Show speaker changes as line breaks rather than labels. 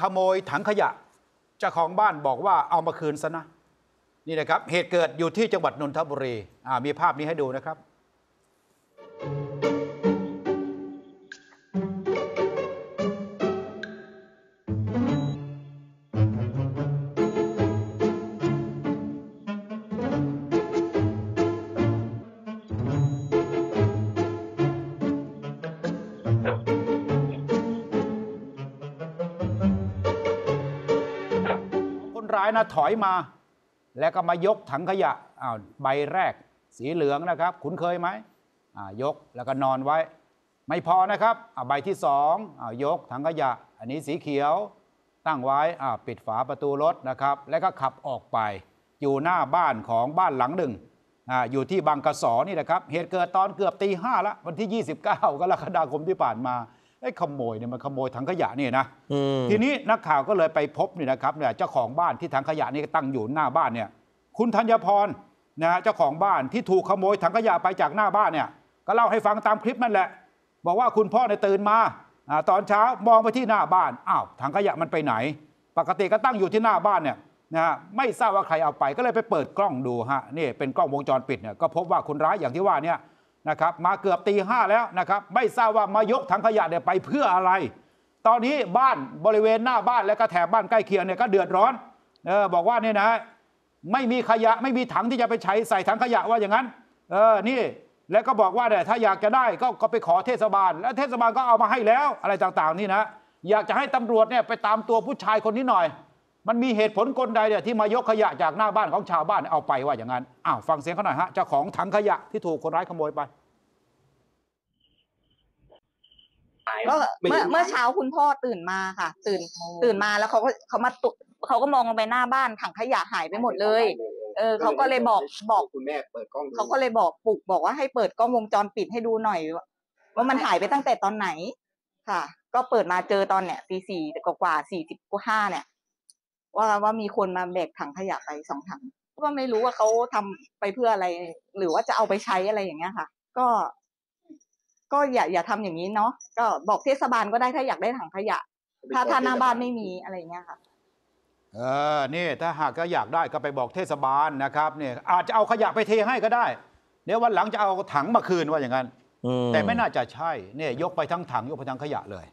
ขโมยถังขยะเจ้าของบ้านบอกว่าเอามาคืนซะนะนี่นะครับเหตุเกิดอยู่ที่จังหวัดนนทบุรีมีภาพนี้ให้ดูนะครับายนะถอยมา แล้วก็มายกถังขยะอ้าวใบแรก สีเหลืองนะครับ คุ้นเคยไหมอ่ายกแล้วก็นอนไว้ ไม่พอนะครับอ่าใบที่สองอ่ายกถังขยะ อันนี้สีเขียวตั้งไว้อ่าปิดฝาประตูรถนะครับ แล้วก็ขับออกไป อยู่หน้าบ้านของบ้านหลังหนึ่งอ่าอยู่ที่บางกระสอนี่นะครับ เหตุเกิดตอนเกือบตีห้าละวันที่ 29กรกฎาคมที่ผ่านมา ไอ้ขโมยเนี่ยมันขโมยถังขยะนี่นะ
อืม
ทีนี้นักข่าวก็เลยไปพบนี่นะครับเนี่ยเจ้าของบ้านที่ถังขยะนี่ตั้งอยู่หน้าบ้านเนี่ย คุณธัญพรนะฮะเจ้าของบ้านที่ถูกขโมยถังขยะไปจากหน้าบ้านเนี่ย ก็เล่าให้ฟังตามคลิปนั่นแหละ บอกว่าคุณพ่อเนี่ยตื่นมาอาตอนเช้ามองไปที่หน้าบ้านอ้าวถังขยะมันไปไหน ปกติก็ตั้งอยู่ที่หน้าบ้านเนี่ยนะฮะไม่ทราบว่าใครเอาไปก็เลยไปเปิดกล้องดูฮะนี่เป็นกล้องวงจรปิดเนี่ยก็พบว่าคนร้ายอย่างที่ว่าเนี่ย นะครับมาเกือบตีห้าแล้วนะครับไม่ทราบว่ามายกถังขยะเนี่ยไปเพื่ออะไร ตอนนี้บ้านบริเวณหน้าบ้านและก็แถบบ้านใกล้เคียงเนี่ยก็เดือดร้อนเออบอกว่าเนี่ยนะไม่มีขยะไม่มีถังที่จะไปใช้ใส่ถังขยะว่าอย่างนั้นเออนี่แล้วก็บอกว่าเนี่ยถ้าอยากจะได้ก็ก็ไปขอเทศบาล แล้วเทศบาลก็เอามาให้แล้วอะไรต่างๆนี่นะอยากจะให้ตำรวจเนี่ยไปตามตัวผู้ชายคนนี้หน่อย มันมีเหตุผลกลใดเนี่ยที่มายกขยะจากหน้าบ้านของชาวบ้านเอาไปว่าอย่างนั้นอ้าวฟังเสียงเขาหน่อยฮะเจ้าของถังขยะที่ถูกคนร้ายขโมยไป
ก็
ไม่
เมื่อ
รู้
เมื่อเช้าคุณพ่อตื่นมาค่ะ ตื่นตื่นมาแล้วเขาก็เขามาตุเขาก็มองลงไปหน้าบ้านถังขยะหายไปหมดเลย เออเขาก็เลยบอกบอก
คุณแม่เปิดกล้องดู
เขาก็เลยบอกปลุกบอกว่าให้เปิดกล้องวงจรปิดให้ดูหน่อยว่าว่ามันหายไปตั้งแต่ตอนไหนค่ะ ก็เปิดมาเจอตอนเนี่ยตีสี่กว่าสี่สิบกว่าห้าเนี่ย ว่าว่ามีคนมาแบกถังขยะไปสองถังก็ไม่รู้ว่าเขาทำไปเพื่ออะไร หรือว่าจะเอาไปใช้อะไรอย่างเงี้ยค่ะ ก็ ก็อย่าอย่าทำอย่างนี้เนาะก็บอกเทศบาลก็ได้ถ้าอยากได้ถังขยะ ถ้าถ้าหน้าบ้านไม่มีอะไรอย่างเงี้ยค่ะ
เออนี่ถ้าหากก็อยากได้ก็ไปบอกเทศบาลนะครับเนี่ยอาจจะเอาขยะไปเทให้ก็ได้ เดี๋ยววันหลังจะเอาถังมาคืนว่าอย่างนั้น
อื
แต่ไม่น่าจะใช่เนี่ยยกไปทั้งถังยกไปทั้งขยะเลย